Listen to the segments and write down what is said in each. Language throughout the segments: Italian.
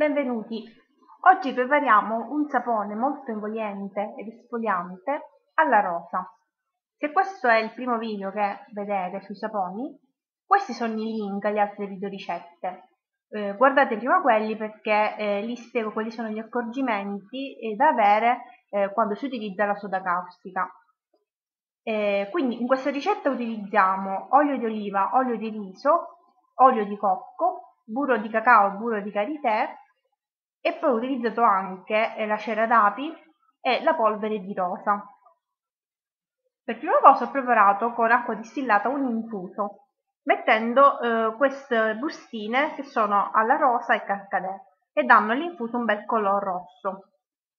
Benvenuti! Oggi prepariamo un sapone molto emoliente ed esfoliante alla rosa. Se questo è il primo video che vedete sui saponi, questi sono i link alle altre videoricette. Eh, guardate prima quelli perché eh, lì spiego quali sono gli accorgimenti eh, da avere eh, quando si utilizza la soda caustica. Eh, quindi in questa ricetta utilizziamo olio di oliva, olio di riso, olio di cocco, burro di cacao, burro di karité e poi ho utilizzato anche eh, la cera d'api e la polvere di rosa. Per prima cosa ho preparato con acqua distillata un infuso, mettendo eh, queste bustine che sono alla rosa e carcadè e danno all'infuso un bel colore rosso.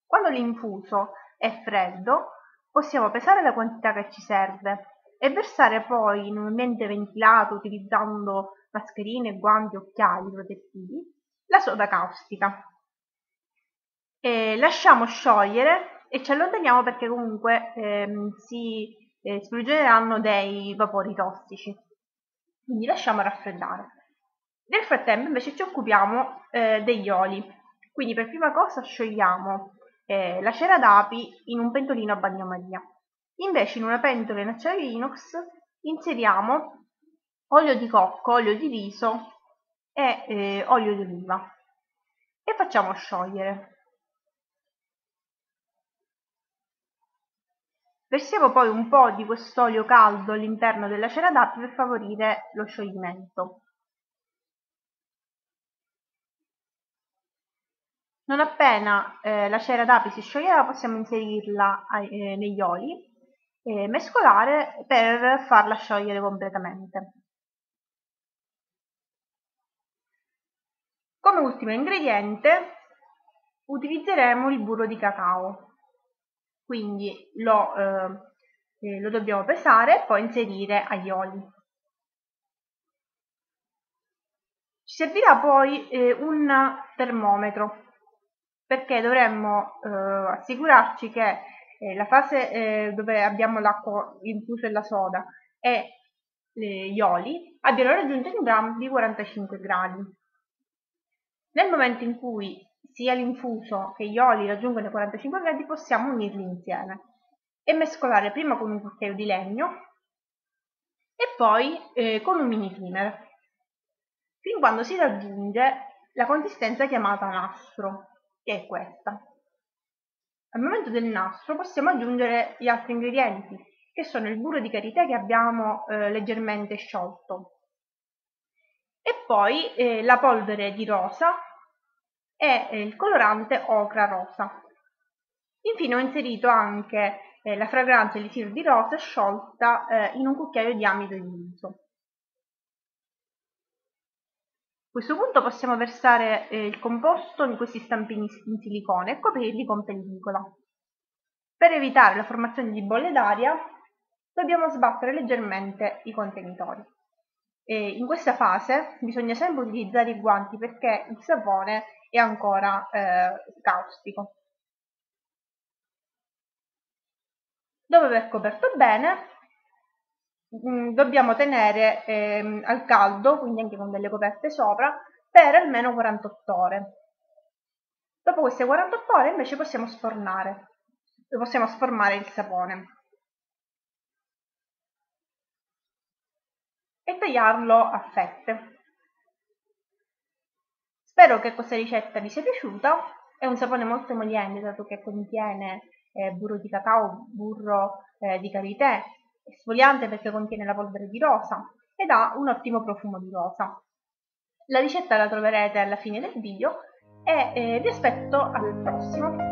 Quando l'infuso è freddo possiamo pesare la quantità che ci serve e versare poi in un ambiente ventilato utilizzando mascherine, guanti, occhiali protettivi la soda caustica eh, lasciamo sciogliere e ci allontaniamo perché comunque ehm, si eh, sprigioneranno dei vapori tossici. Quindi lasciamo raffreddare. Nel frattempo invece ci occupiamo eh, degli oli. Quindi per prima cosa sciogliamo eh, la cera d'api in un pentolino a bagnomaria. Invece in una pentola in acciaio inox inseriamo olio di cocco, olio di riso e eh, olio di oliva e facciamo sciogliere. Versiamo poi un po' di quest'olio caldo all'interno della cera d'api per favorire lo scioglimento. Non appena eh, la cera d'api si scioglierà possiamo inserirla eh, negli oli e mescolare per farla sciogliere completamente. Come ultimo ingrediente utilizzeremo il burro di cacao quindi lo, eh, eh, lo dobbiamo pesare e poi inserire agli oli. Ci servirà poi eh, un termometro perché dovremmo eh, assicurarci che eh, la fase eh, dove abbiamo l'acqua infusa e la soda e gli oli abbiano raggiunto entrambi i 45 gradi. Nel momento in cui sia l'infuso che gli oli raggiungono i 45 gradi possiamo unirli insieme e mescolare prima con un cucchiaio di legno e poi eh, con un mini primer fin quando si raggiunge la consistenza chiamata nastro che è questa. Al momento del nastro possiamo aggiungere gli altri ingredienti che sono il burro di karité che abbiamo eh, leggermente sciolto e poi eh, la polvere di rosa e eh, il colorante ocra rosa. Infine ho inserito anche eh, la fragranza elisir di rosa sciolta eh, in un cucchiaio di amido di riso. A questo punto possiamo versare eh, il composto in questi stampini in silicone e coprirli con pellicola. Per evitare la formazione di bolle d'aria dobbiamo sbattere leggermente i contenitori. E in questa fase bisogna sempre utilizzare i guanti perché il sapone è ancora eh, caustico. Dopo aver coperto bene, mh, mm, dobbiamo tenere eh, al caldo, quindi anche con delle coperte sopra, per almeno 48 ore. Dopo queste 48 ore invece possiamo sfornare, possiamo sformare il sapone. E tagliarlo a fette. Spero che questa ricetta vi sia piaciuta, è un sapone molto emoliente dato che contiene eh, burro di cacao, burro eh, di karité, esfoliante perché contiene la polvere di rosa ed ha un ottimo profumo di rosa. La ricetta la troverete alla fine del video e eh, vi aspetto al prossimo.